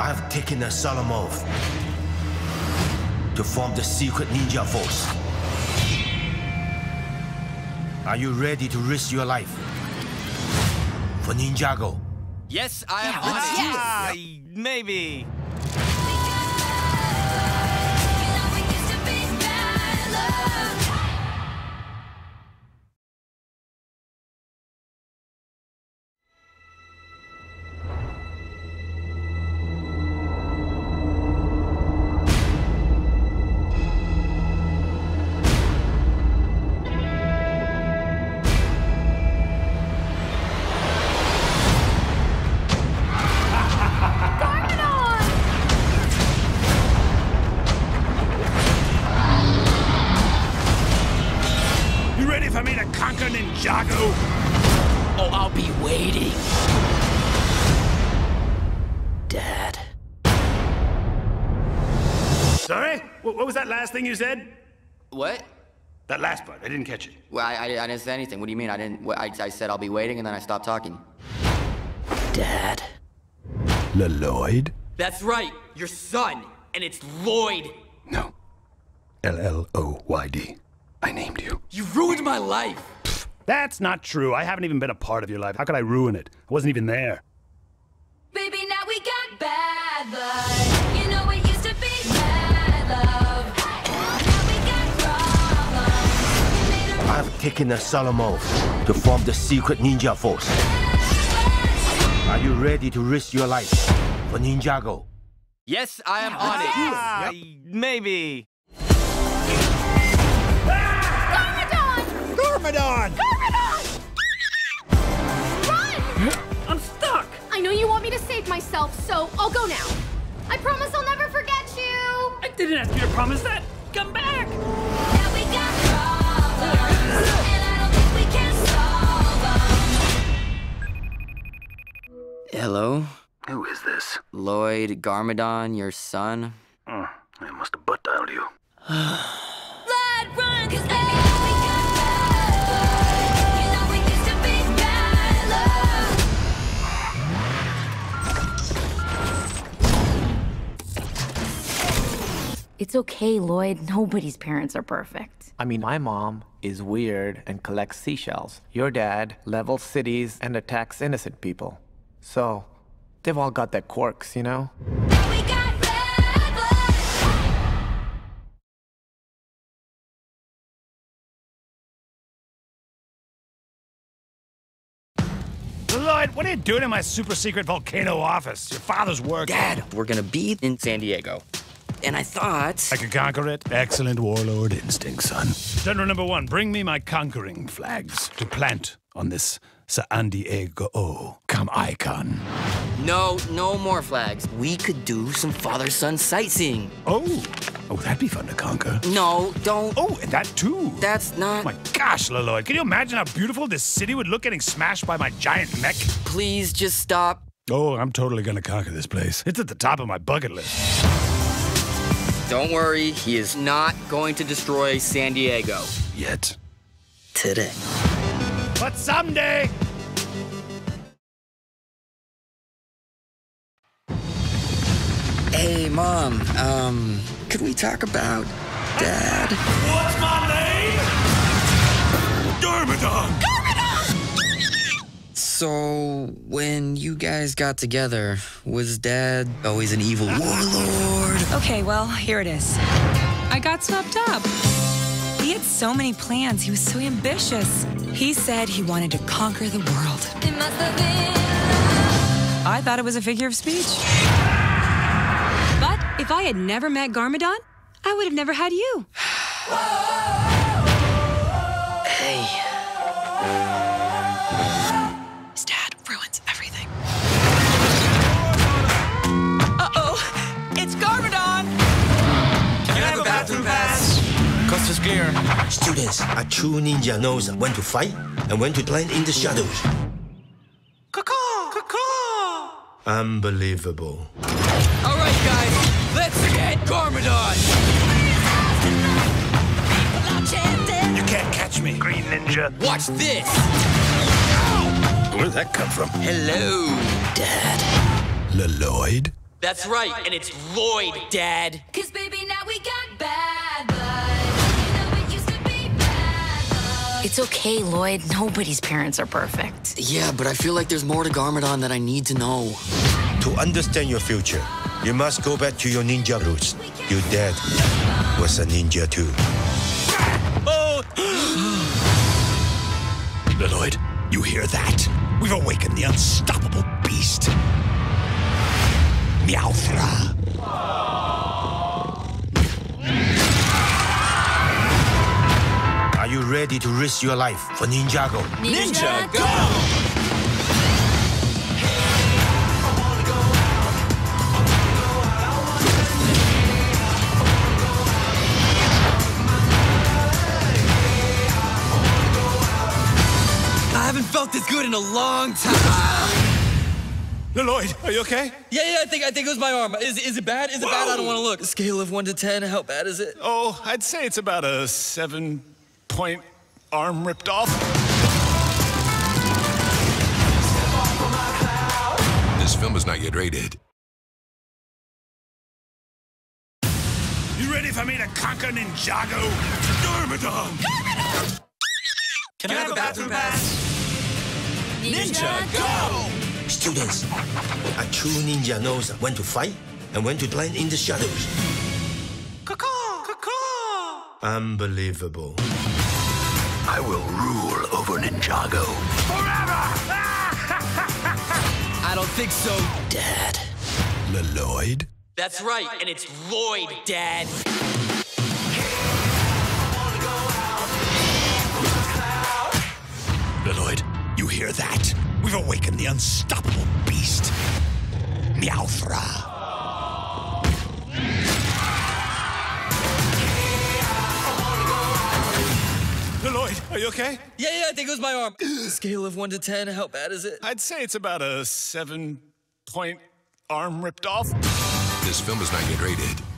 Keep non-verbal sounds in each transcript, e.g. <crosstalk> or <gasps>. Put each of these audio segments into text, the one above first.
I've taken a solemn oath to form the secret ninja force. Are you ready to risk your life for Ninjago? Yes, I am Yeah, on let's do it. Ah, maybe. That last thing you said? What? That last part, I didn't catch it. Well, I, I, I didn't say anything. What do you mean? I didn't. What, I, I said I'll be waiting, and then I stopped talking. Dad. Lloyd? That's right. Your son. And it's Lloyd. No. L L O Y D. I named you. You ruined my life. That's not true. I haven't even been a part of your life. How could I ruin it? I wasn't even there. Made a I've taken a solemn oath to form the secret ninja force. Are you ready to risk your life for Ninjago? Yes, I am on it. Ah, maybe. Garmadon! Run! I'm stuck! I know you want me to save myself, so I'll go now. I promise I'll never forget you. I didn't ask you to promise that! Come back! Hello, Who is this? Lloyd Garmadon, your son. Oh, I must have butt dialed you. Blood run, 'cause baby, now we got bad blood. You know it used to be bad love. It's okay, Lloyd. Nobody's parents are perfect. I mean, my mom is weird and collects seashells. Your dad levels cities and attacks innocent people. So, they've all got their quirks, you know? Now we got bad blood. Lloyd, what are you doing in my super secret volcano office? Your father's work. Dad, we're gonna be in San Diego. And I thought. I could conquer it. Excellent warlord instinct, son. General number one, bring me my conquering flags to plant on this San Diego come oh, icon. No, no more flags. We could do some father son sightseeing. Oh, oh, that'd be fun to conquer. No, don't. Oh, and that too. That's not. Oh my gosh, Lloyd, can you imagine how beautiful this city would look getting smashed by my giant mech? Please just stop. Oh, I'm totally gonna conquer this place. It's at the top of my bucket list. Don't worry, he is not going to destroy San Diego. Yet. Today. But someday. Hey, Mom, um, could we talk about Dad? What's my name? Garmadon! So, when you guys got together, was Dad always an evil warlord? Okay, well, here it is. I got swept up. He had so many plans. He was so ambitious. He said he wanted to conquer the world. It must have been I thought it was a figure of speech. But if I had never met Garmadon, I would have never had you. Costas Gear. Students, a true ninja knows when to fight and when to blend in the shadows. Unbelievable. All right, guys, let's get Garmadon! You can't catch me, Green Ninja. Watch this! Where'd that come from? Hello, Dad. Lloyd? That's right, and it's Lloyd, Dad. Cause baby, now we got bad It's okay, Lloyd. Nobody's parents are perfect. Yeah, but I feel like there's more to Garmadon that I need to know. To understand your future, you must go back to your ninja roots. Your dad was a ninja too. <gasps> Lloyd, you hear that? We've awakened the unstoppable beast. Meowthra. Ready to risk your life for Ninjago? Ninja, go! I haven't felt this good in a long time. Lloyd, are you okay? Yeah, yeah, I think I think it was my arm. Is, is it bad? Is it bad? I don't want to look. Scale of one to ten, how bad is it? Oh, I'd say it's about a seven point arm ripped off. This film is not yet rated. You ready for me to conquer Ninjago? Garmadon! Can I have a bathroom pass? Ninja, go! Students, a true ninja knows when to fight and when to blend in the shadows. Unbelievable. I will rule over Ninjago. Forever! <laughs> I don't think so. Dad. Lloyd? That's right, and it's Lloyd, Dad. Lloyd, you hear that? We've awakened the unstoppable beast. Meowthra. Lloyd, are you okay? Yeah, yeah, I think it was my arm. Scale of one to ten, how bad is it? I'd say it's about a seven point arm ripped off. This film is not yet rated.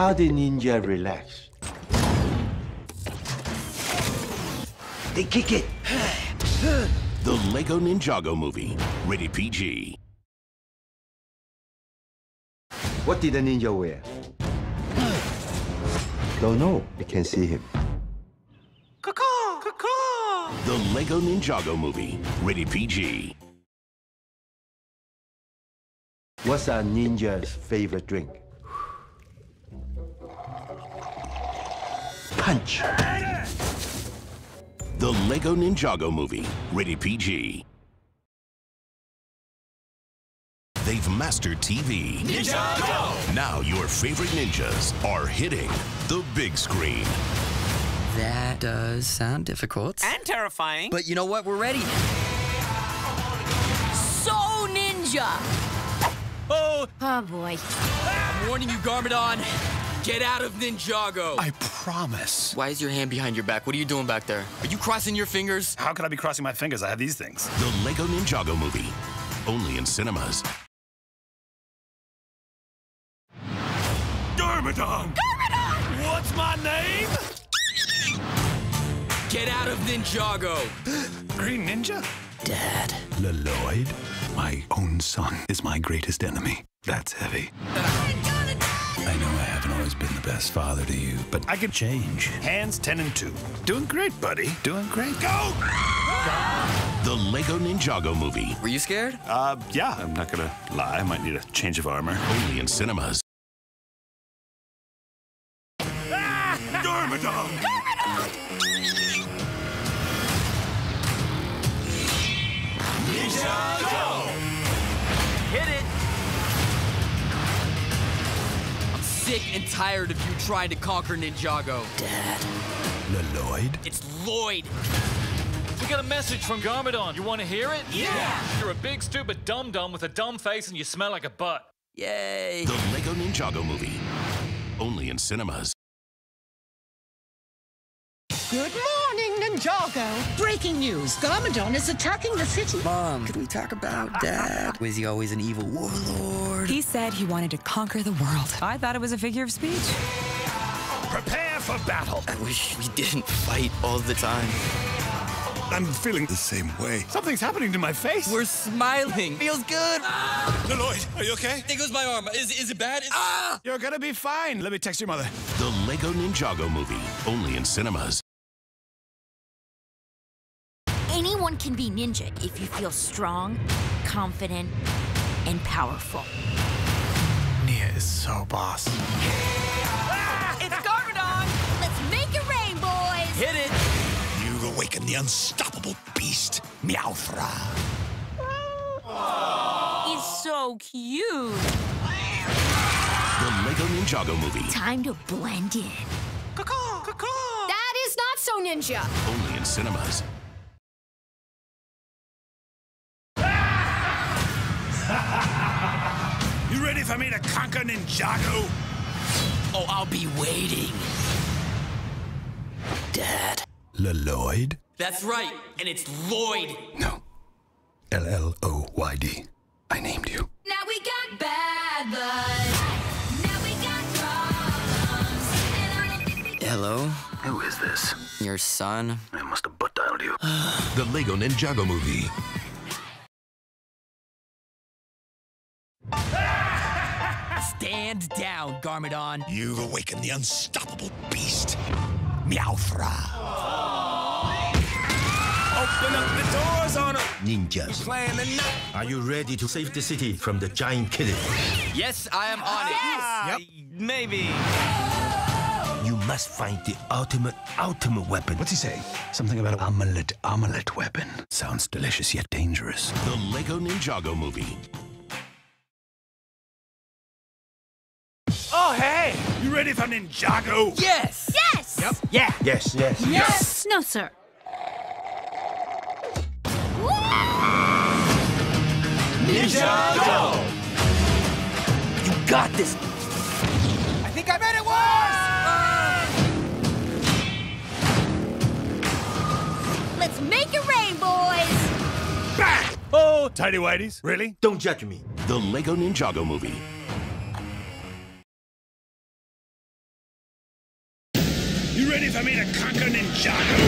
How did ninja relax? They kick it. The Lego Ninjago movie, rated PG. What did the ninja wear? Don't know. I can't see him. The Lego Ninjago movie, rated PG. What's a ninja's favorite drink? Punch. The Lego Ninjago movie, rated PG. They've mastered TV. Ninjago! Now your favorite ninjas are hitting the big screen. That does sound difficult. And terrifying. But you know what? We're ready. So ninja! Oh, Oh boy. I'm warning you, Garmadon. Get out of Ninjago. I promise. Why is your hand behind your back? What are you doing back there? Are you crossing your fingers? How could I be crossing my fingers? I have these things. The Lego Ninjago movie, only in cinemas. Garmadon! Garmadon! What's my name? Get out of Ninjago. <gasps> Green Ninja? Dad. Lloyd, my own son is my greatest enemy. That's heavy. I know I haven't always been the best father to you, but I could change. Hands 10 and 2. Doing great, buddy. Doing great. Go! The Lego Ninjago movie. Were you scared? Uh, yeah, I'm not gonna lie. I might need a change of armor. Only in cinemas. Ah! Garmadon! Sick and tired of you trying to conquer Ninjago. Dad, Lloyd? It's Lloyd. We got a message from Garmadon. You want to hear it? Yeah. You're a big, stupid dum dum with a dumb face and you smell like a butt. Yay. The Lego Ninjago movie. Only in cinemas. Good morning, Ninjago. Breaking news. Garmadon is attacking the city. Mom, could we talk about Dad? Was he always an evil warlord? He said he wanted to conquer the world. I thought it was a figure of speech. Prepare for battle. I wish we didn't fight all the time. I'm feeling the same way. Something's happening to my face. We're smiling. Feels good. Lloyd, are you okay? There goes my arm. Is, is it bad? Is, ah! You're gonna be fine. Let me text your mother. The Lego Ninjago movie. Only in cinemas. Anyone can be ninja if you feel strong, confident, and powerful. Nya is so boss. Ah, it's Garmadon! Let's make it rain, boys! Hit it. You awaken the unstoppable beast, Meowthra. He's so cute. The Lego Ninjago movie. Time to blend in. That is not so ninja. Only in cinemas. Ready for me to conquer Ninjago? Oh, I'll be waiting. Dad. Lloyd? That's right. And it's Lloyd. No. L L O Y D. I named you. Now we got bad blood. Now we got problems. And I don't think we Hello? Who is this? Your son? I must have butt dialed you. <sighs> The Lego Ninjago movie. Stand down, Garmadon. You've awakened the unstoppable beast, Meowthra. Open up the doors on them. Ninjas. Playing the night. Are you ready to save the city from the giant killer? Yes, I am on it. Yes! Yep. Maybe. You must find the ultimate, ultimate weapon. What's he say? Something about an omelet, omelet weapon. Sounds delicious yet dangerous. The Lego Ninjago movie. Ready for Ninjago? Yes. Yes! Yep. Yeah. Yes, yes. Yes! No, sir. Ninjago. You got this. I think I made it worse! Let's make it rain, boys! Back! Oh, tidy whities. Really? Don't judge me. The Lego Ninjago movie. Ready for me to conquer Ninjago?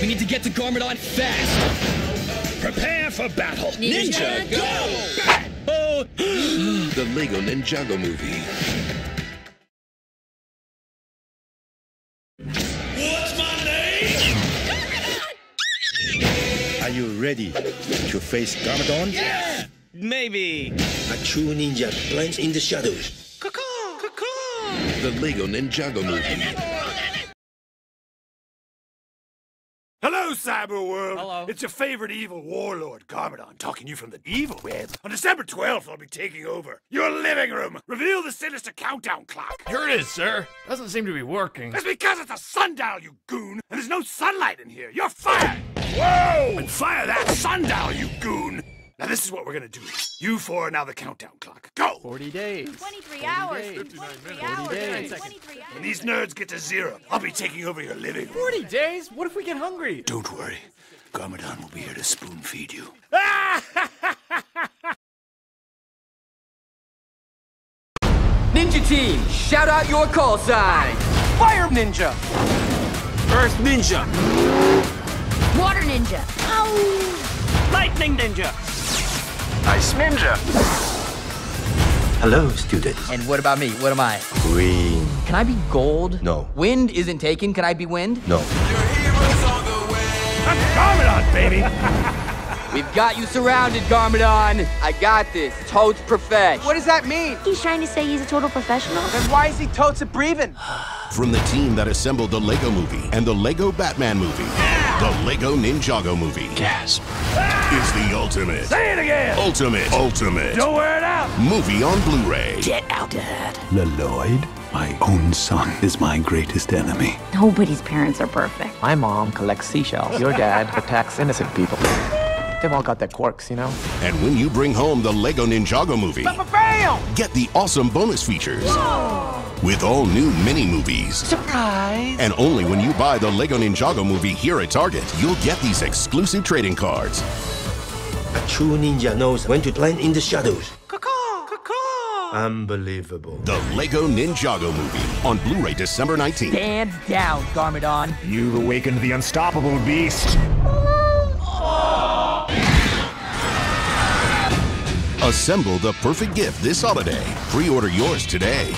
We need to get to Garmadon fast. Prepare for battle. Ninja, Oh, <gasps> The Lego Ninjago movie. what's my name? Are you ready to face Garmadon? Yeah. Maybe. A true ninja blends in the shadows. The Lego Ninjago movie. Hello, Cyber World. Hello. It's your favorite evil warlord, Garmadon, talking to you from the evil web. On December 12th, I'll be taking over your living room. Reveal the sinister countdown clock. Here it is, sir. Doesn't seem to be working. That's because it's a sundial, you goon, and there's no sunlight in here. You're fired. Whoa! And fire that sundial, you goon. Now this is what we're gonna do. You four are now the countdown clock. Go! 40 days. 23 hours. 23 hours. days. 23 hours. When these nerds get to zero, I'll be taking over your living room. 40 days? What if we get hungry? Don't worry. Garmadon will be here to spoon feed you. <laughs> Ninja team, shout out your call sign. Fire Ninja! Earth Ninja. Water Ninja. Lightning Ninja. Ice Ninja! Hello, students. And what about me? What am I? Green. Can I be gold? No. Wind isn't taken. Can I be wind? No. Garmadon, baby! <laughs> We've got you surrounded, Garmadon. I got this. Totes profesh. What does that mean? He's trying to say he's a total professional. Then why is he totes a breathing? <sighs> From the team that assembled the Lego movie and the Lego Batman movie, the Lego Ninjago movie. Gasp. Is the ultimate. Say it again! Ultimate. Ultimate. Don't wear it out! Movie on Blu-ray. Get out, Dad. Leloid, my own son, is my greatest enemy. Nobody's parents are perfect. My mom collects seashells. Your dad attacks innocent people. They've all got their quirks, you know? And when you bring home the Lego Ninjago movie, Bam! get the awesome bonus features. With all new mini movies. Surprise! And only when you buy the Lego Ninjago movie here at Target, you'll get these exclusive trading cards. A true ninja knows when to blend in the shadows. Unbelievable. The Lego Ninjago movie on Blu-ray December 19th. Hands down, Garmadon. You've awakened the unstoppable beast. Ah! Assemble the perfect gift this holiday. Pre-order yours today.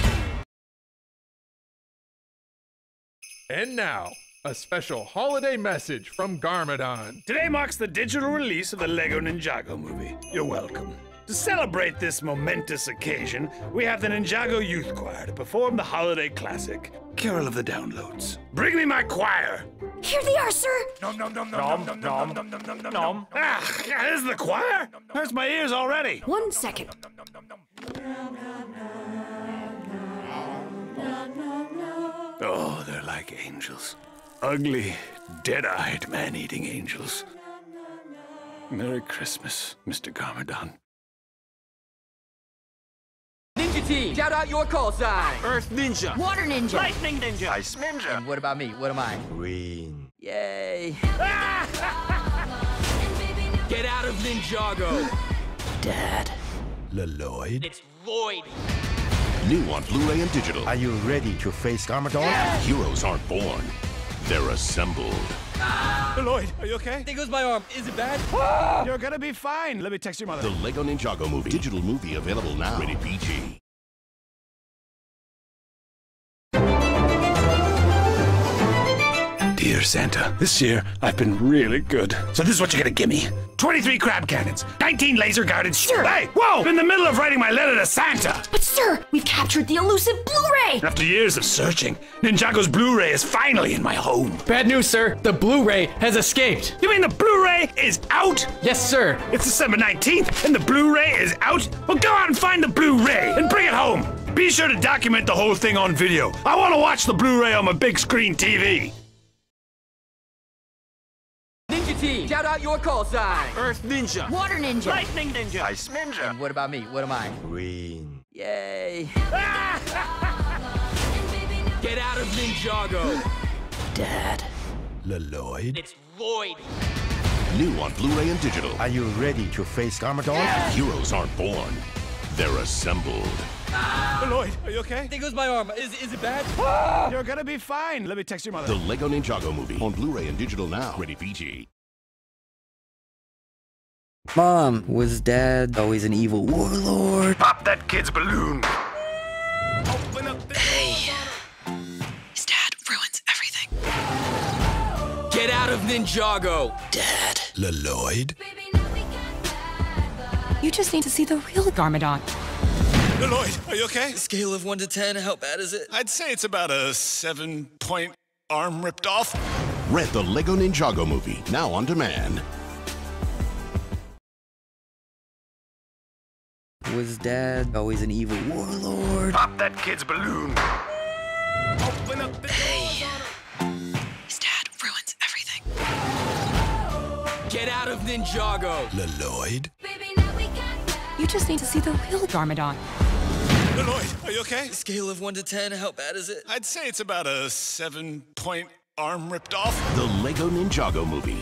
And now, a special holiday message from Garmadon. Today marks the digital release of the Lego Ninjago movie. You're welcome. To celebrate this momentous occasion, we have the Ninjago Youth Choir to perform the holiday classic, Carol of the Downloads. Bring me my choir! Here they are, sir. Nom nom nom nom nom nom nom nom nom nom nom. Ah, yeah, this is the choir? Hurts my ears already. One second. Oh, they're like angels. Ugly, dead-eyed, man-eating angels. Merry Christmas, Mr. Garmadon. Ninja Team, shout out your call sign. Earth Ninja. Water Ninja. Lightning Ninja. Ice Ninja. And what about me? What am I? Green. Yay. <laughs> Get out of Ninjago. Dad. Leloid. It's Lloyd. New on Blu-ray and digital. Are you ready to face Garmadon? Heroes aren't born. They're assembled. Ah! Lloyd, are you okay? There goes my arm. Is it bad? Ah! You're gonna be fine. Let me text your mother. The Lego Ninjago movie. Digital movie available now. Rated PG. Santa, this year I've been really good. So this is what you're gonna give me. 23 crab cannons, 19 laser guarded... Sir. Hey, whoa! I'm in the middle of writing my letter to Santa! But, sir, we've captured the elusive Blu-ray. After years of searching, Ninjago's Blu-ray is finally in my home. Bad news, sir. The Blu-ray has escaped. You mean the Blu-ray is out? Yes, sir. It's December 19th, and the Blu-ray is out? Well, go out and find the Blu-ray and bring it home. Be sure to document the whole thing on video. I want to watch the Blu-ray on my big screen TV. Team, shout out your call sign. Earth Ninja. Water Ninja. Lightning Ninja. Ice Ninja. And what about me? What am I? Green. Yay. <laughs> Get out of Ninjago. Dad. Leloid. It's Lloyd. New on Blu-ray and digital. Are you ready to face Garmadon? Heroes aren't born. They're assembled. Ah! Lloyd, are you okay? There goes my arm. Is, is it bad? Ah! You're gonna be fine. Let me text your mother. The Lego Ninjago movie on Blu-ray and digital now. Rated PG. Mom, was Dad always an evil warlord? Pop that kid's balloon. Open up. His dad ruins everything. Get out of Ninjago. Dad. Leloid. You just need to see the real Garmadon. Lloyd, are you okay? Scale of 1 to 10, how bad is it? I'd say it's about a seven point arm ripped off. Rent the Lego Ninjago movie now on demand. Was Dad always an evil warlord? Pop that kid's balloon. His dad ruins everything. Get out of Ninjago. Leloid. You just need to see the real Garmadon. Lloyd, are you okay? Scale of 1 to 10, how bad is it? I'd say it's about a seven point arm ripped off. The Lego Ninjago movie